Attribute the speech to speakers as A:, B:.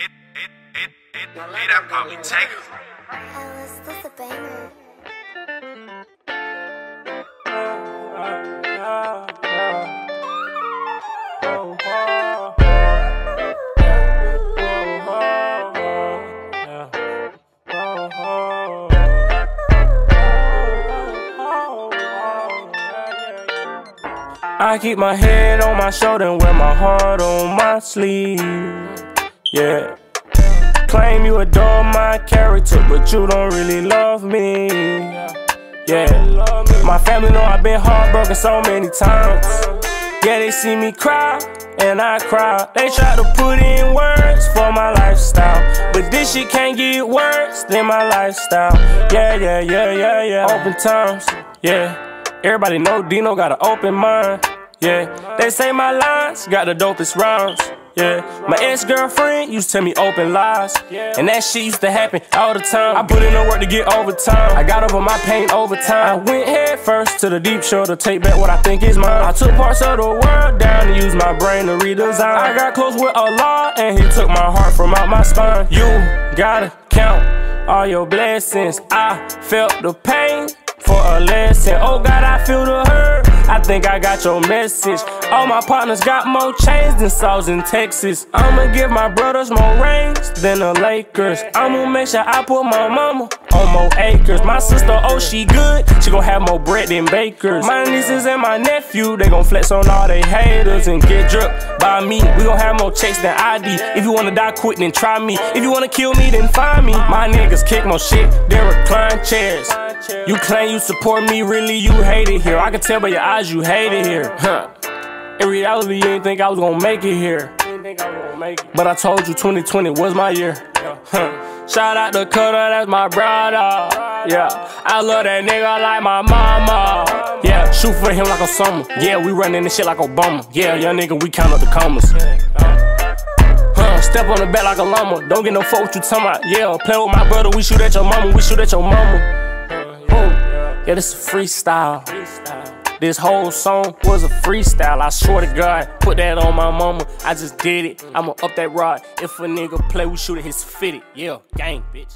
A: It, it, it, it, that probably take
B: this a banger.
C: I keep my head on my shoulder and wear my heart on my sleeve. Yeah. Claim you adore my character, but you don't really love me. Yeah. My family know I've been heartbroken so many times. Yeah, they see me cry and I cry. They try to put in words for my lifestyle. But this shit can't get worse than my lifestyle. Yeah, yeah, yeah, yeah, yeah. Open times, yeah. Everybody know Dino got an open mind. Yeah, they say my lines got the dopest rhymes. Yeah, my ex girlfriend used to tell me open lies, and that shit used to happen all the time. I put in the work to get overtime. I got over my pain over time. I went head first to the deep shore to take back what I think is mine. I took parts of the world down to use my brain to redesign. I got close with Allah, and He took my heart from out my spine. You gotta count all your blessings. I felt the pain for a lesson. Oh God, I feel the hurt. I think I got your message. All my partners got more chains than Sauls in Texas. I'ma give my brothers more rings than the Lakers. I'ma make sure I put my mama on more acres. My sister, oh, she good. She gon' have more bread than bakers. My nieces and my nephew, they gon' flex on all they haters and get drunk by me. We gon' have more checks than ID. If you wanna die quick, then try me. If you wanna kill me, then find me. My niggas kick more shit, they recline chairs. You claim you support me, really you hate it here. I can tell by your eyes you hate it here. Huh. In reality, you didn't think I was gonna make it here. But I told you 2020 was my year. Huh. Shout out to Cutter, that's my brother. Yeah, I love that nigga like my mama. Yeah, shoot for him like a summer. Yeah, we running this shit like Obama. Yeah, young nigga, we count up the commas. Huh, step on the back like a llama. Don't get no fuck what you talking about. Yeah, play with my brother, we shoot at your mama, we shoot at your mama. Yeah, this is freestyle. This whole song was a freestyle. I swear to God, put that on my mama. I just did it. I'ma up that rod. If a nigga play, we shoot at his fitted. Yeah, gang, bitch.